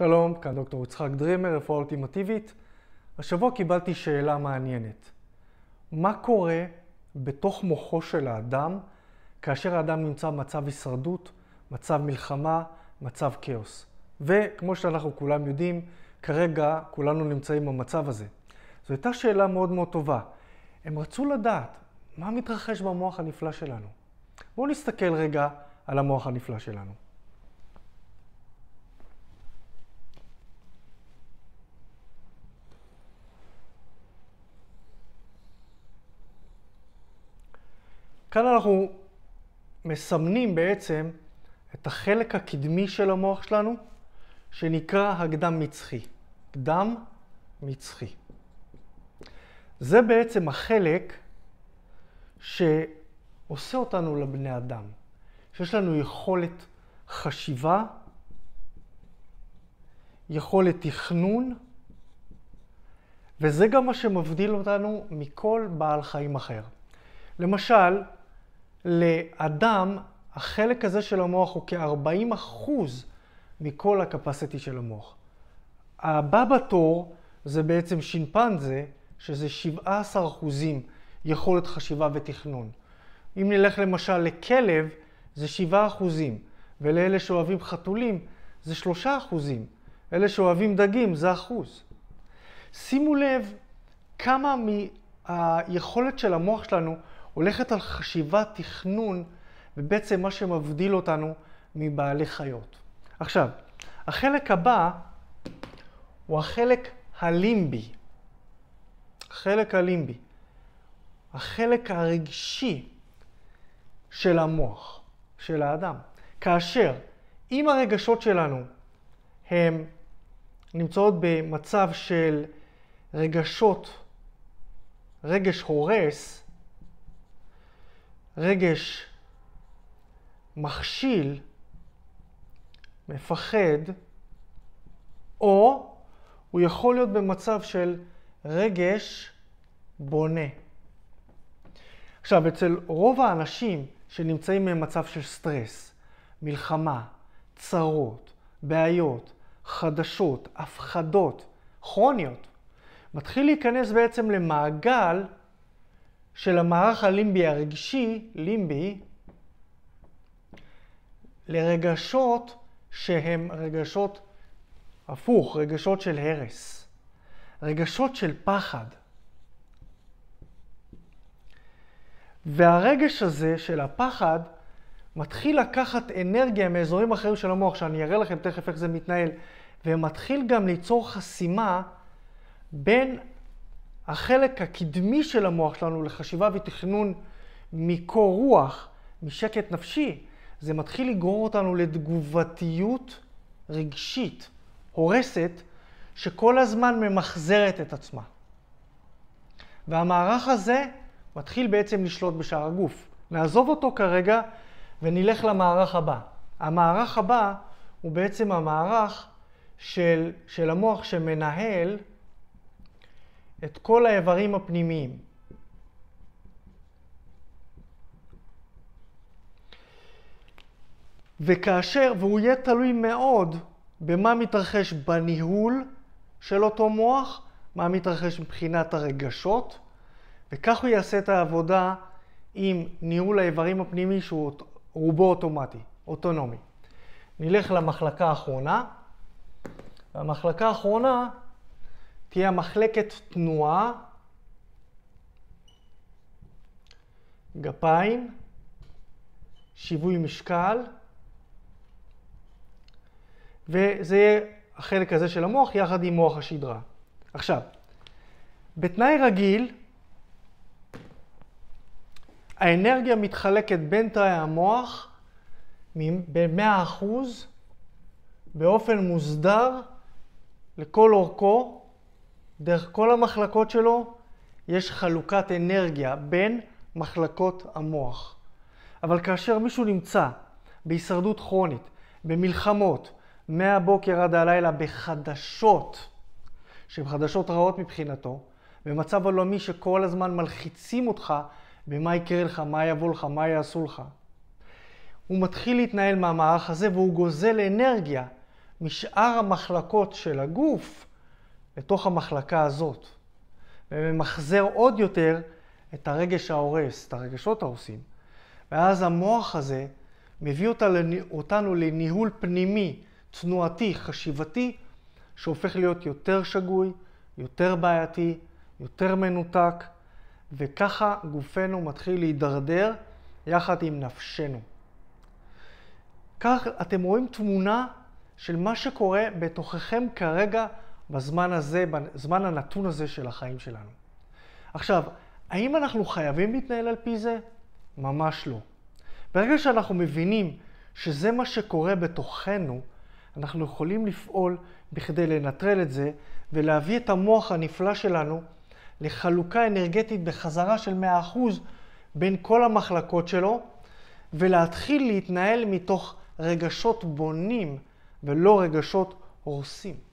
שלום, כאן דוקטור יצחק דרימר, רפואה אולטימטיבית. השבוע קיבלתי שאלה מעניינת. מה קורה בתוך מוחו של האדם כאשר האדם נמצא במצב הישרדות, מצב מלחמה, מצב כאוס? וכמו שאנחנו כולם יודעים, כרגע כולנו נמצאים במצב הזה. זו הייתה שאלה מאוד מאוד טובה. הם רצו לדעת מה מתרחש במוח הנפלא שלנו. בואו נסתכל רגע על המוח הנפלא שלנו. כאן אנחנו מסמנים בעצם את החלק הקדמי של המוח שלנו, שנקרא הקדם מצחי. קדם מצחי. זה בעצם החלק שעושה אותנו לבני אדם, שיש לנו יכולת חשיבה, יכולת תכנון, וזה גם מה שמבדיל אותנו מכל בעל חיים אחר. למשל, לאדם, החלק הזה של המוח הוא כ-40 אחוז מכל הקפסיטי של המוח. הבא בתור זה בעצם שימפנזה, שזה 17 אחוזים יכולת חשיבה ותכנון. אם נלך למשל לכלב, זה 7 אחוזים, ולאלה שאוהבים חתולים, זה 3 אחוזים. אלה שאוהבים דגים, זה אחוז. שימו לב כמה מהיכולת של המוח שלנו הולכת על חשיבה, תכנון, ובעצם מה שמבדיל אותנו מבעלי חיות. עכשיו, החלק הבא הוא החלק הלימבי. החלק הלימבי. החלק הרגשי של המוח, של האדם. כאשר אם הרגשות שלנו הן נמצאות במצב של רגשות, רגש הורס, רגש מכשיל, מפחד, או הוא יכול להיות במצב של רגש בונה. עכשיו, אצל רוב האנשים שנמצאים במצב של סטרס, מלחמה, צרות, בעיות, חדשות, הפחדות, כרוניות, מתחיל להיכנס בעצם למעגל של המערך הלימבי הרגשי, לימבי, לרגשות שהם רגשות הפוך, רגשות של הרס, רגשות של פחד. והרגש הזה של הפחד מתחיל לקחת אנרגיה מאזורים אחרים של המוח, שאני אראה לכם תכף איך זה מתנהל, ומתחיל גם ליצור חסימה בין החלק הקדמי של המוח שלנו לחשיבה ותכנון מקור רוח, משקט נפשי, זה מתחיל לגרור אותנו לתגובתיות רגשית, הורסת, שכל הזמן ממחזרת את עצמה. והמערך הזה מתחיל בעצם לשלוט בשאר הגוף. נעזוב אותו כרגע ונלך למערך הבא. המערך הבא הוא בעצם המערך של, של המוח שמנהל את כל האיברים הפנימיים. וכאשר, והוא יהיה תלוי מאוד במה מתרחש בניהול של אותו מוח, מה מתרחש מבחינת הרגשות, וכך הוא יעשה את העבודה עם ניהול האיברים הפנימי שהוא רובו אוטומטי, אוטונומי. נלך למחלקה האחרונה. והמחלקה האחרונה תהיה מחלקת תנועה, גפיים, שיווי משקל, וזה יהיה החלק הזה של המוח יחד עם מוח השדרה. עכשיו, בתנאי רגיל, האנרגיה מתחלקת בין תאי המוח ב-100% באופן מוסדר לכל אורכו דרך כל המחלקות שלו יש חלוקת אנרגיה בין מחלקות המוח. אבל כאשר מישהו נמצא בהישרדות כרונית, במלחמות, מהבוקר עד הלילה בחדשות, שהן חדשות רעות מבחינתו, במצב עולמי שכל הזמן מלחיצים אותך במה יקרה לך, מה יבוא לך, מה יעשו לך. הוא מתחיל להתנהל מהמערך הזה והוא גוזל אנרגיה משאר המחלקות של הגוף לתוך המחלקה הזאת, וממחזר עוד יותר את הרגש ההורס, את הרגשות ההורסים. ואז המוח הזה מביא אותנו לניהול פנימי, תנועתי, חשיבתי, שהופך להיות יותר שגוי, יותר בעייתי, יותר מנותק, וככה גופנו מתחיל להידרדר יחד עם נפשנו. כך אתם רואים תמונה של מה שקורה בתוככם כרגע בזמן הזה, בזמן הנתון הזה של החיים שלנו. עכשיו, האם אנחנו חייבים להתנהל על פי זה? ממש לא. ברגע שאנחנו מבינים שזה מה שקורה בתוכנו, אנחנו יכולים לפעול בכדי לנטרל את זה ולהביא את המוח הנפלא שלנו לחלוקה אנרגטית בחזרה של 100% בין כל המחלקות שלו, ולהתחיל להתנהל מתוך רגשות בונים ולא רגשות הורסים.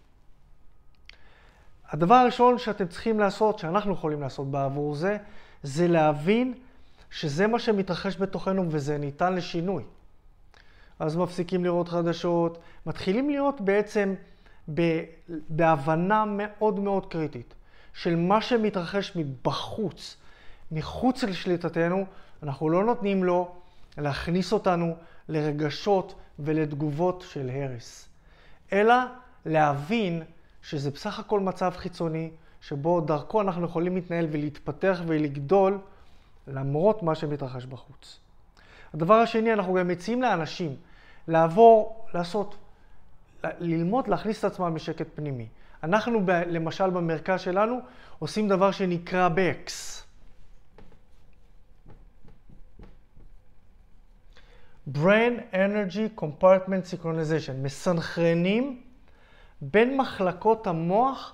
הדבר הראשון שאתם צריכים לעשות, שאנחנו יכולים לעשות בעבור זה, זה להבין שזה מה שמתרחש בתוכנו וזה ניתן לשינוי. אז מפסיקים לראות חדשות, מתחילים להיות בעצם בהבנה מאוד מאוד קריטית של מה שמתרחש מבחוץ, מחוץ לשליטתנו, אנחנו לא נותנים לו להכניס אותנו לרגשות ולתגובות של הרס, אלא להבין שזה בסך הכל מצב חיצוני, שבו דרכו אנחנו יכולים להתנהל ולהתפתח ולגדול למרות מה שמתרחש בחוץ. הדבר השני, אנחנו גם מציעים לאנשים לעבור, לעשות, ללמוד להכניס את עצמם בשקט פנימי. אנחנו ב, למשל במרכז שלנו עושים דבר שנקרא בקס. Brain Energy Compartment Synchronization, מסנכרנים בין מחלקות המוח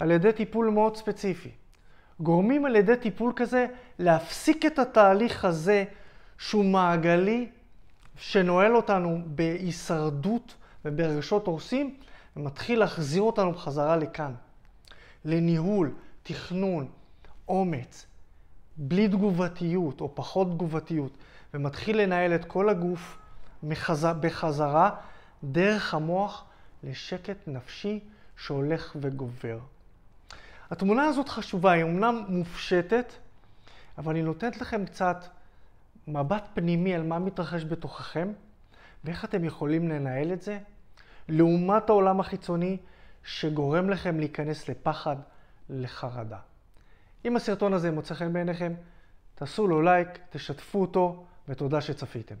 על ידי טיפול מאוד ספציפי. גורמים על ידי טיפול כזה להפסיק את התהליך הזה שהוא מעגלי, שנועל אותנו בהישרדות וברגשות הורסים, ומתחיל להחזיר אותנו בחזרה לכאן. לניהול, תכנון, אומץ, בלי תגובתיות או פחות תגובתיות, ומתחיל לנהל את כל הגוף. בחזרה דרך המוח לשקט נפשי שהולך וגובר. התמונה הזאת חשובה, היא אמנם מופשטת, אבל היא נותנת לכם קצת מבט פנימי על מה מתרחש בתוככם ואיך אתם יכולים לנהל את זה, לעומת העולם החיצוני שגורם לכם להיכנס לפחד, לחרדה. אם הסרטון הזה מוצא חן בעיניכם, תעשו לו לייק, תשתפו אותו, ותודה שצפיתם.